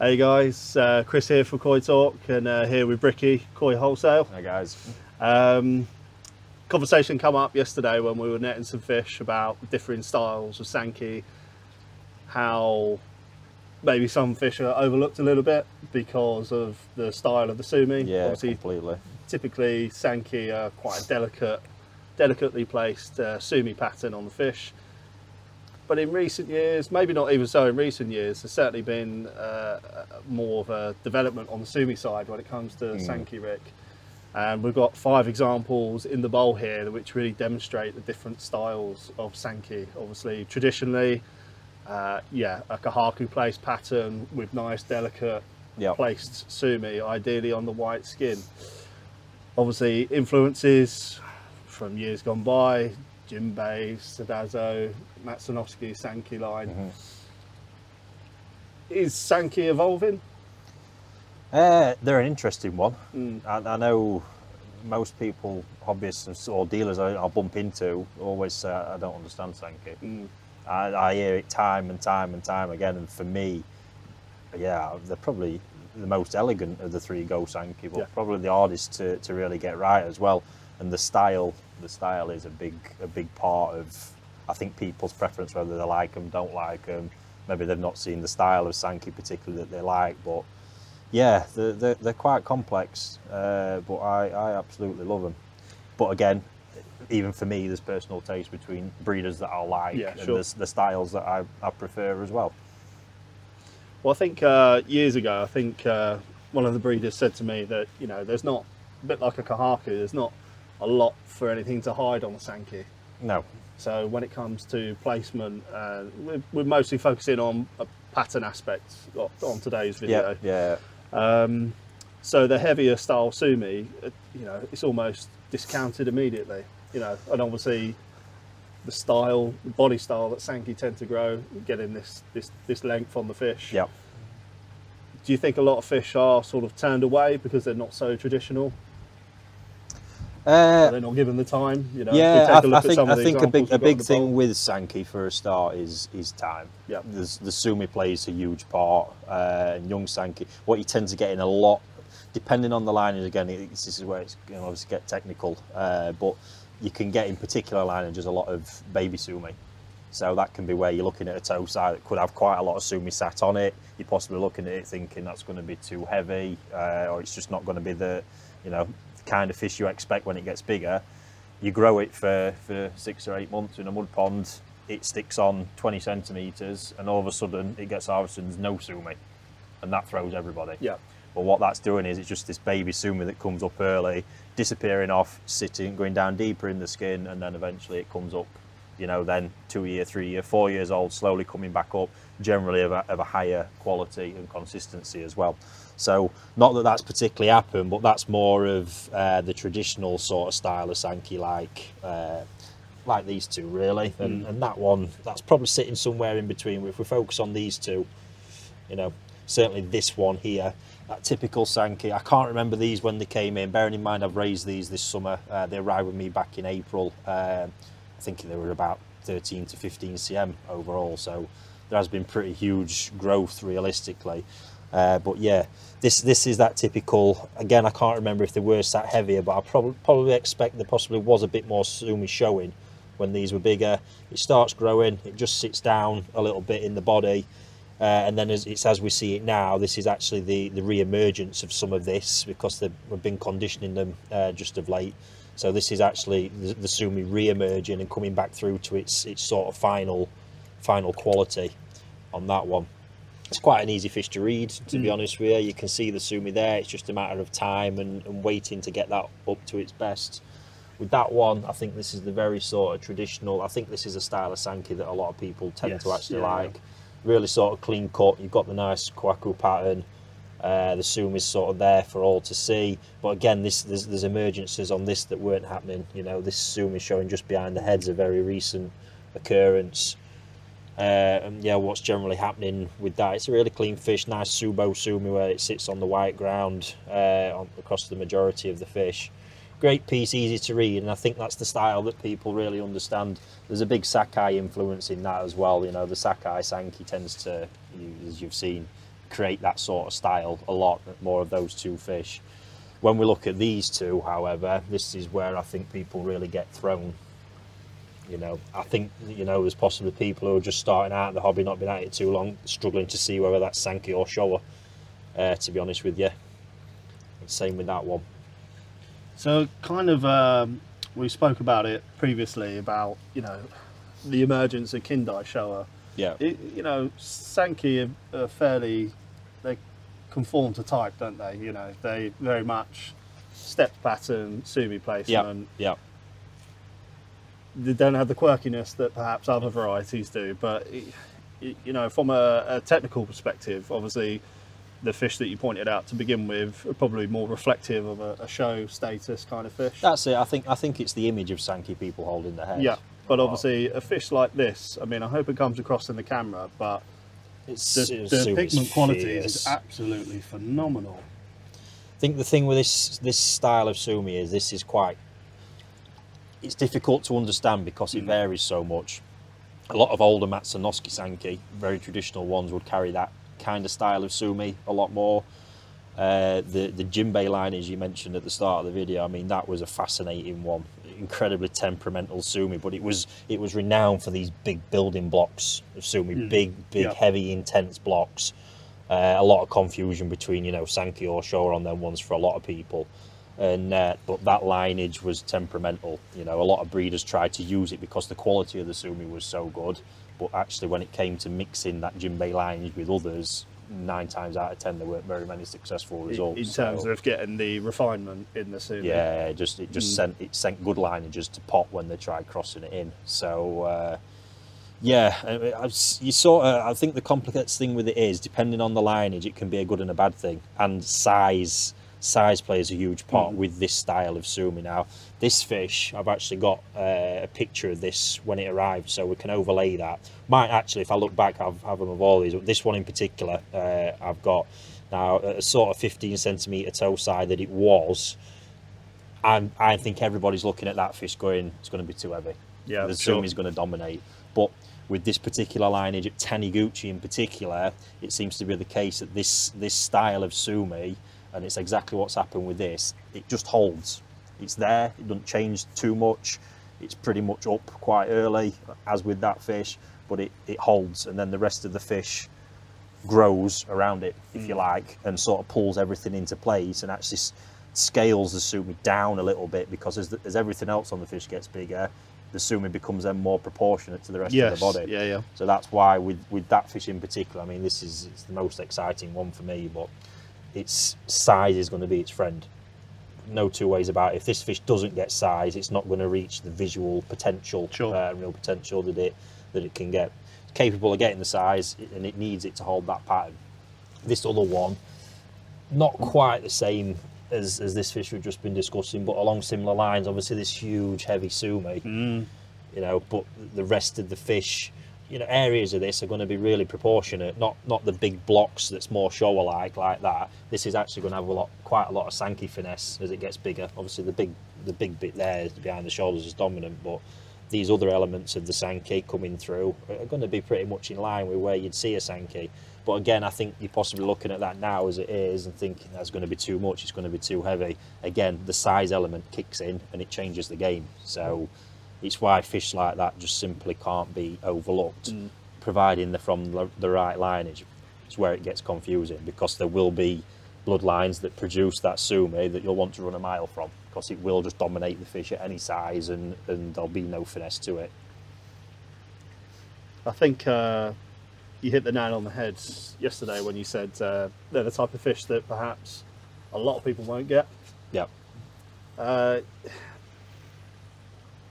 Hey guys, uh, Chris here for Koi Talk and uh, here with Ricky, Koi Wholesale. Hey guys. Um, conversation come up yesterday when we were netting some fish about differing styles of Sanke, how maybe some fish are overlooked a little bit because of the style of the Sumi. Yeah, Obviously, completely. typically Sanke are quite a delicate, delicately placed uh, Sumi pattern on the fish. But in recent years, maybe not even so in recent years, there's certainly been uh, more of a development on the Sumi side when it comes to Sanke Rick. And we've got five examples in the bowl here which really demonstrate the different styles of Sanke. Obviously, traditionally, uh, yeah, a Kohaku placed pattern with nice, delicate Yep. placed Sumi, ideally on the white skin. Obviously, influences from years gone by, Jinbei, Sadazo, Matsunosuke, Sanke line. Is Sanke evolving? Uh, they're an interesting one. Mm. I, I know most people, hobbyists or dealers I, I bump into, always say I don't understand Sanke. Mm. I, I hear it time and time and time again, and for me, yeah, they're probably the most elegant of the three Go Sanke, but Yeah. probably the hardest to, to really get right as well. And the style, the style is a big a big part of I think people's preference whether they like them, don't like them. Maybe they've not seen the style of Sanke particularly that they like, but yeah, they're, they're, they're quite complex, uh, but I, I absolutely love them. But again, even for me, there's personal taste between breeders that I like Yeah, and sure. there's the styles that I, I prefer as well. Well, I think uh, years ago, I think uh, one of the breeders said to me that you know there's not a bit like a Kohaku, there's not a lot for anything to hide on the Sanke. No, So when it comes to placement, uh, we're, we're mostly focusing on a pattern aspect o- on today's video. yeah, yeah, Um, so the heavier style Sumi, uh, you know, it's almost discounted immediately. You know, and obviously the style, the body style that Sanke tend to grow, getting this this this length on the fish. yeah. Do you think a lot of fish are sort of turned away because they're not so traditional? Uh, They're not given the time. You know, yeah, I, I think I think a big a we've got in big thing bowl. with Sanke for a start is is time. There's, the Sumi plays a huge part, uh, and young Sanke. What you tend to get in a lot, depending on the lineage, again, it, this is where it's going to obviously get technical, uh, but you can get in particular lineages a lot of baby Sumi. So that can be where you're looking at a tosai that could have quite a lot of Sumi sat on it. You're possibly looking at it thinking that's going to be too heavy, uh, or it's just not going to be the, you know, kind of fish you expect when it gets bigger. You grow it for, for six or eight months in a mud pond, it sticks on 20 centimetres, and all of a sudden it gets harvested and no Sumi. And that throws everybody. Yeah. But what that's doing is it's just this baby sumi that comes up early, disappearing off, sitting, going down deeper in the skin, and then eventually it comes up, you know, then two year, three year, four years old, slowly coming back up, generally of a, of a higher quality and consistency as well. So, not that that's particularly happened, but that's more of uh, the traditional sort of style of Sanke, like uh, like these two, really. And, and that one, that's probably sitting somewhere in between. If we focus on these two, you know, certainly this one here, that typical Sanke. I can't remember these when they came in. Bearing in mind I've raised these this summer. Uh, they arrived with me back in April. Um, I think they were about 13 to 15 cm overall. So there has been pretty huge growth realistically. Uh, but yeah, this this is that typical. Again, I can't remember if they were sat heavier, but I probably probably expect there possibly was a bit more sumi showing when these were bigger. It starts growing. It just sits down a little bit in the body. Uh, and then as it's as we see it now, this is actually the, the re-emergence of some of this because they've, we've been conditioning them uh, just of late. So this is actually the, the sumi re-emerging and coming back through to its its sort of final final quality on that one. It's quite an easy fish to read, to be mm. honest with you. You can see the sumi there. It's just a matter of time and, and waiting to get that up to its best. With that one, I think this is the very sort of traditional. I think this is a style of Sanke that a lot of people tend Yes, to actually yeah, yeah. like. Really sort of clean cut. You've got the nice Kohaku pattern. Uh, the zoom is sort of there for all to see, but again, this there's, there's emergences on this that weren't happening. You know, this zoom is showing just behind the head's a very recent occurrence. Uh, and yeah, what's generally happening with that? It's a really clean fish, nice subo sumi where it sits on the white ground uh, on, across the majority of the fish. Great piece, easy to read, and I think that's the style that people really understand. There's a big Sakai influence in that as well. You know, the Sakai Sanke tends to, as you've seen, create that sort of style a lot more of those two fish. When we look at these two, however, this is where I think people really get thrown. You know, I think you know there's possibly people who are just starting out the hobby, not been at it too long, struggling to see whether that's Sanke or Showa. Uh, to be honest with you, same with that one. So, kind of, um, we spoke about it previously about you know the emergence of Kindai Showa. Yeah, It, you know, Sanke are, are fairly they conform to type, don't they? You know, they very much step pattern, sumi placement. yeah, They don't have the quirkiness that perhaps other varieties do, but it, it- you know, from a, a technical perspective, obviously. The fish that you pointed out to begin with are probably more reflective of a, a show status kind of fish. that's it. I think I think it's the image of Sanke people hold in their head. Yeah, but obviously a fish like this, I mean, I hope it comes across in the camera, but it's, the, it's the pigment quality fierce. is absolutely phenomenal. I think the thing with this this style of sumi is this is quite it's difficult to understand because it Mm. varies so much. A lot of older Matsunosuke Sanke, very traditional ones, would carry that kind of style of sumi a lot more. Uh, the the Jinbei line, as you mentioned at the start of the video, I mean that was a fascinating one, incredibly temperamental sumi, but it was it was renowned for these big building blocks of sumi, Mm. big big Yeah. heavy intense blocks. Uh, a lot of confusion between you know Sanke or Showa on them ones for a lot of people, and uh, but that lineage was temperamental. You know, a lot of breeders tried to use it because the quality of the sumi was so good, but actually when it came to mixing that Jinbei lineage with others, nine times out of ten there weren't very many successful results. in terms so- of getting the refinement in the sumi. yeah, it just it just Mm. sent it sent good lineages to pot when they tried crossing it in. So uh, yeah, I- I- you sort of I think the complex thing with it is depending on the lineage, it can be a good and a bad thing, and size size plays a huge part Mm. with this style of sumi. Now, this fish, I've actually got uh, a picture of this when it arrived, so we can overlay that. Might actually, if I look back, I've have them of all these. But this one in particular, uh, I've got now a sort of 15 centimeter tosai that it was. I'm, I think everybody's looking at that fish going, it's going to be too heavy. Yeah, the sure. sumi's going to dominate. But with this particular lineage at Taniguchi in particular, it seems to be the case that this this style of sumi, and it's exactly what's happened with this, it just holds. It's there. It doesn't change too much. It's pretty much up quite early, as with that fish, but it, it holds, and then the rest of the fish grows around it, if you hmm. like, and sort of pulls everything into place and actually scales the sumi down a little bit because as, the, as everything else on the fish gets bigger, the sumi becomes then more proportionate to the rest Yes. of the body. Yeah, yeah. So that's why with, with that fish in particular, I mean, this is it's the most exciting one for me, but its size is going to be its friend. No two ways about it. If this fish doesn't get size, it's not going to reach the visual potential, Sure. uh, real potential that it that it can get. It's capable of getting the size, and it needs it to hold that pattern. This other one, not quite the same as, as this fish we've just been discussing, but along similar lines. Obviously, this huge, heavy sumi Mm. you know but the rest of the fish you know areas of this are going to be really proportionate not not the big blocks that's more showa like like that. This is actually going to have a lot quite a lot of sanke finesse as it gets bigger. Obviously the big the big bit there behind the shoulders is dominant but these other elements of the sanke coming through are going to be pretty much in line with where you'd see a sanke. But again i think you're possibly looking at that now as it is and thinking that's going to be too much it's going to be too heavy. Again the size element kicks in and it changes the game. So it's why fish like that just simply can't be overlooked, Mm. providing they're from the, the right lineage. It's where it gets confusing because there will be bloodlines that produce that sumi that you'll want to run a mile from because it will just dominate the fish at any size and, and there'll be no finesse to it. I think uh, you hit the nail on the head yesterday when you said uh, they're the type of fish that perhaps a lot of people won't get. Yeah. Uh,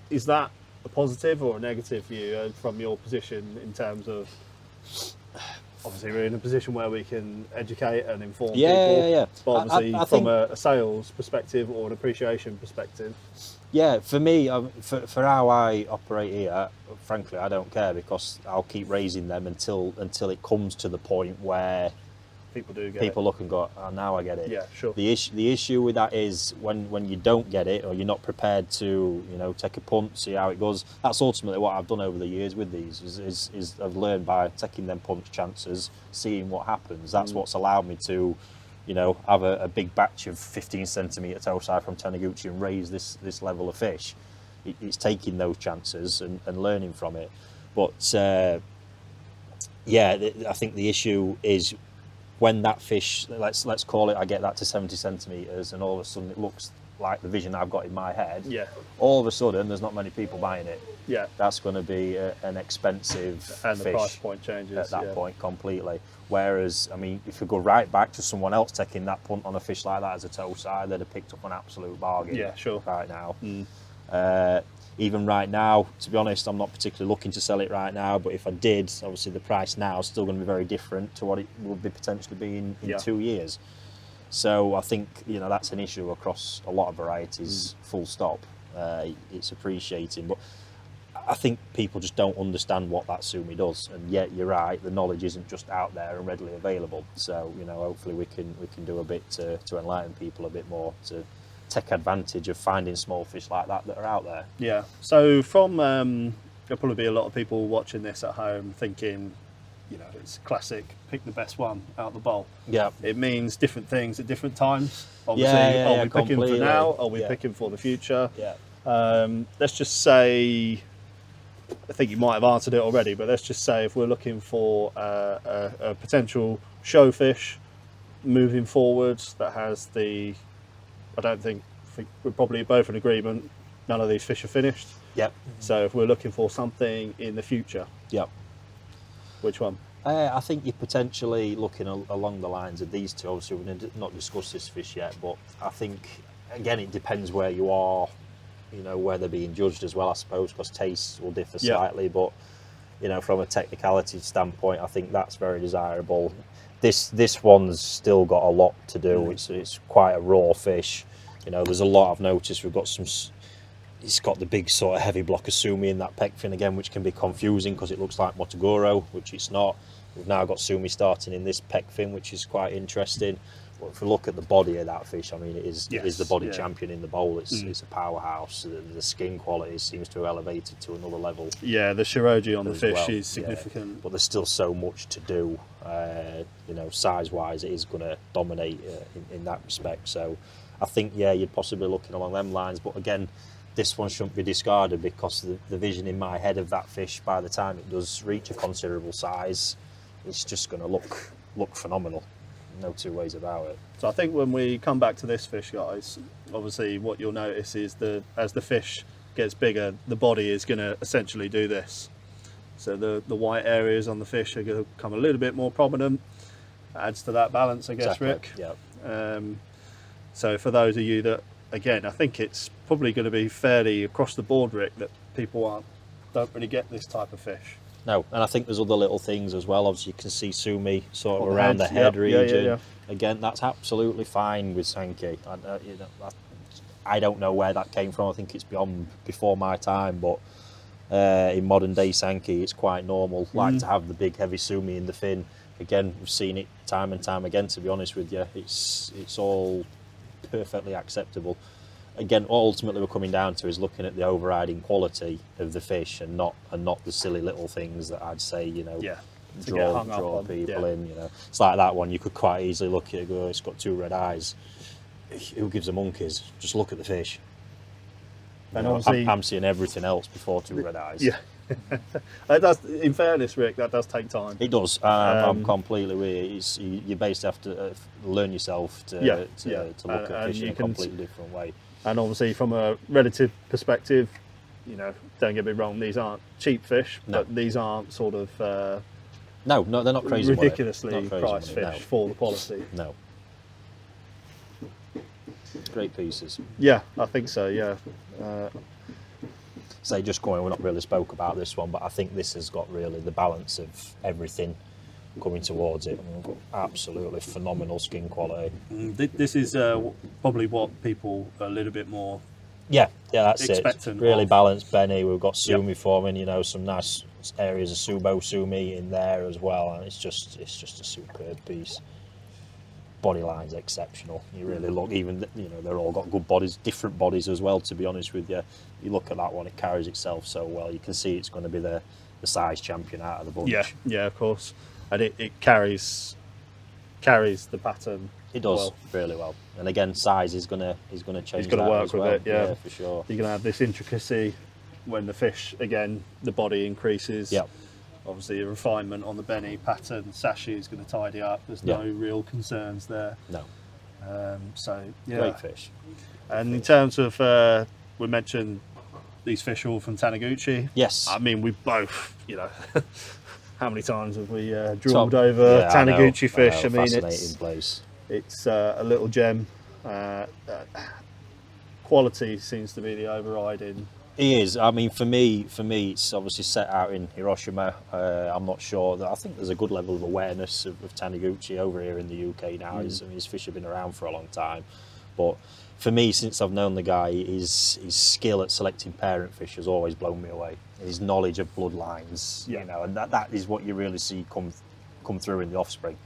is that a positive or a negative view uh, from your position in terms of obviously we're in a position where we can educate and inform Yeah, people yeah, yeah. but I- I- obviously I from think- a, a sales perspective or an appreciation perspective Yeah, for me, um, for, for how I operate here, frankly, I don't care because I'll keep raising them until until it comes to the point where people do get people look and go, oh, now I get it. it. Yeah, sure. The issue, the issue with that is when, when you don't get it or you're not prepared to, you know, take a punt, see how it goes. That's ultimately what I've done over the years with these. Is, is, is I've learned by taking them punch chances, seeing what happens. That's Mm. what's allowed me to, you know, have a, a big batch of 15 centimetre tosai from Taniguchi and raise this this level of fish. It, it's taking those chances and, and learning from it. But uh, yeah, I think the issue is when that fish, let's let's call it, I get that to 70 centimetres, and all of a sudden it looks like the vision I've got in my head. Yeah, All of a sudden, there's not many people buying it. yeah. That's going to be a, an expensive And the price point changes at that yeah. point completely. Whereas, I mean, if you go right back to someone else taking that punt on a fish like that as a tosai, they'd have picked up an absolute bargain. Yeah, sure. Right now, Mm. uh, even right now, to be honest, I'm not particularly looking to sell it right now. But if I did, obviously the price now is still going to be very different to what it would be potentially be in, in Yeah. two years. So I think you know that's an issue across a lot of varieties. Mm. Full stop. Uh, it's appreciating, but I think people just don't understand what that sumi does. And yet you're right, the knowledge isn't just out there and readily available. So you know, hopefully we can we can do a bit to, to enlighten people a bit more to take advantage of finding small fish like that that are out there. Yeah. So from um, there'll probably be a lot of people watching this at home thinking, you know, it's classic. Pick the best one out of the bowl. Yeah. It means different things at different times. Obviously, Yeah, yeah, are yeah, we picking for now? Are we Yeah. picking for the future? Yeah. Um, let's just say, I think you might have answered it already, but let's just say if we're looking for uh, a, a potential show fish moving forwards that has the, I don't think, think we're probably both in agreement, none of these fish are finished. Yep. So if we're looking for something in the future, Yep. which one? Uh, I think you're potentially looking al- along the lines of these two. Obviously, we've not discussed this fish yet, but I think again it depends where you are. You know where they're being judged as well, I suppose, because tastes will differ Yeah. slightly. But you know, from a technicality standpoint, I think that's very desirable. This this one's still got a lot to do. It's it's quite a raw fish. You know, there's a lot I've noticed. We've got some. It's got the big sort of heavy block of sumi in that pec fin again, which can be confusing because it looks like Motoguro, which it's not. We've now got sumi starting in this pec fin, which is quite interesting. But if we look at the body of that fish, I mean, it is it is the body yeah. champion in the bowl. It's Mm. it's a powerhouse. The, the skin quality seems to have elevated to another level Yeah, the shiroji on the fish well, is yeah. significant. but there's still so much to do. Uh, you know, size wise, it is going to dominate uh, in, in that respect. So, I think yeah, you're possibly looking along them lines. But again, this one shouldn't be discarded because the, the vision in my head of that fish, by the time it does reach a considerable size, it's just going to look look phenomenal. No two ways about it. So I think when we come back to this fish, guys, obviously what you'll notice is that as the fish gets bigger, the body is going to essentially do this. So the the white areas on the fish are going to become a little bit more prominent. Adds to that balance, I guess, Exactly. Rick. Yeah. Um, so for those of you that, again, I think it's probably going to be fairly across the board, Rick, that people aren't don't really get this type of fish. No, and I think there's other little things as well. Obviously, you can see Sumi sort of the around the head yep, yeah, yeah, region. yeah. Again, that's absolutely fine with Sanke. I, uh, you know, I, I don't know where that came from. I think it's beyond before my time, but uh, in modern day Sanke, it's quite normal. Like Mm. to have the big heavy Sumi in the fin. Again, we've seen it time and time again. To be honest with you, it's it's all perfectly acceptable. Again, ultimately we're coming down to is looking at the overriding quality of the fish and not and not the silly little things that I'd say you know Yeah. draw, draw people yeah. in. You know, it's like that one. You could quite easily look at it go, "It's got two red eyes." Who gives a monkeys? Just look at the fish. And know, obviously- I'm, seeing everything else before two red eyes. Yeah. that does, in fairness, Rick, that does take time. It does. Um, I'm completely with you. It's, you. You basically have to uh, learn yourself to Yeah, to, yeah. to look at fish in a completely different way. And obviously, from a relative perspective, you know, don't get me wrong, these aren't cheap fish, No. but these aren't sort of uh, No, no, they're not crazy. ridiculously Not crazy priced fish it, for the quality. No. no. Great pieces. Yeah, I think so. Yeah, uh, say just going, we're not really spoke about this one, but I think this has got really the balance of everything coming towards it. I mean, we've got absolutely phenomenal skin quality. mm, this is uh, probably what people are a little bit more. Yeah, yeah, that's it. Really of- balanced Beni. We've got Sumi forming, you know, some nice areas of Subo Sumi in there as well, and it's just it's just a superb piece. body line's exceptional. You really look, even you know, they're all got good bodies, different bodies as well. To be honest with you, you look at that one, it carries itself so well. You can see it's going to be the the size champion out of the bunch. Yeah, yeah, of course, and it, it carries carries the pattern. It does well. really well, and again, size is gonna is gonna change. gonna that work with well. it, yeah. for sure. You're gonna have this intricacy when the fish again the body increases. Yeah. Obviously, a refinement on the Beni pattern. Sashi is going to tidy up. There's Yeah. no real concerns there. No, Um, so yeah. great fish. And in terms of, uh, we mentioned these fish all from Taniguchi. Yes. I mean, we both, you know, how many times have we uh, drooled Top- over yeah, I know, Taniguchi fish? I, know, mean, it's place. it's uh, a little gem. Uh, uh, quality seems to be the overriding. He is. I mean, for me, for me, it's obviously set out in Hiroshima. Uh, I'm not sure. That, I think there's a good level of awareness of, of Taniguchi over here in the UK now. His, I mean, his fish have been around for a long time, but for me, since I've known the guy, his his skill at selecting parent fish has always blown me away. His knowledge of bloodlines, Yeah. you know, and that, that is what you really see come come through in the offspring.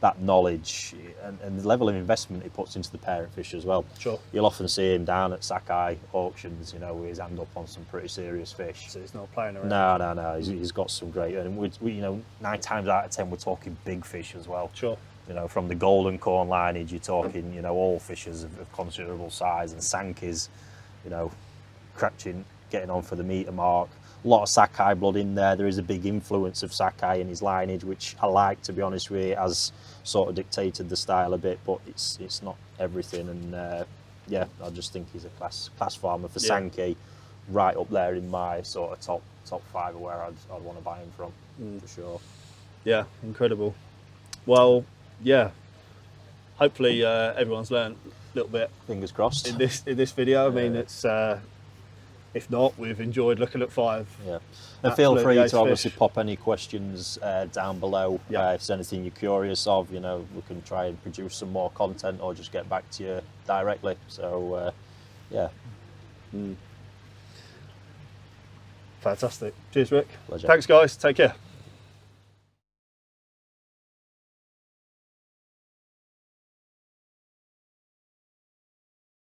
That knowledge and, and the level of investment he puts into the parent fish as well. Sure. You'll often see him down at Sakai auctions, you know, with his hand up on some pretty serious fish. So it's not playing around. No, no, no. He's, he's got some great, and we, we, you know, nine times out of ten, we're talking big fish as well. Sure. You know, from the golden corn lineage, you're talking, you know, all fishes of, of considerable size, and Sanke's, you know, catching, getting on for the meter mark. A lot of Sakai blood in there. There is a big influence of Sakai in his lineage, which I like, to be honest with you, as sort of dictated the style a bit, but it's it's not everything. And uh, yeah, I just think he's a class class farmer for Yeah. Sanke, right up there in my sort of top top five of where I'd, I'd want to buy him from, for sure. Yeah, incredible. Well, yeah. Hopefully, uh, everyone's learned a little bit Fingers crossed. in this in this video. I mean, Yeah. it's uh, if not, we've enjoyed looking at five. Yeah. And feel free to obviously fish. pop any questions uh, down below. Yeah. Uh, if there's anything you're curious of, you know, we can try and produce some more content or just get back to you directly. So, uh, yeah, Fantastic. Cheers, Rick. Pleasure. Thanks, guys. Take care.